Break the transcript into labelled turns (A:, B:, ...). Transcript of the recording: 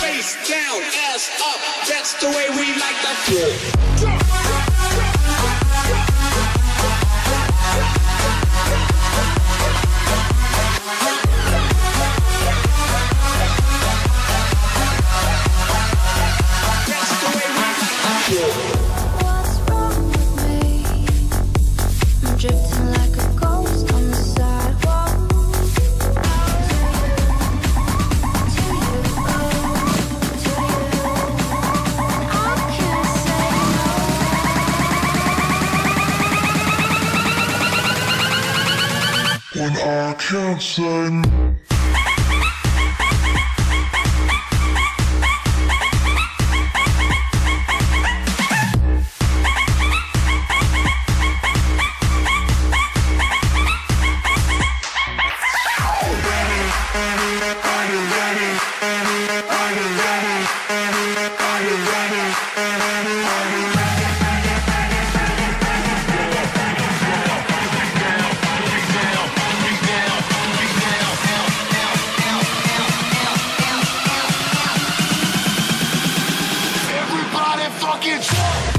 A: Face down, ass up. That's the way we like to feel.
B: When I can't say
C: fucking drunk.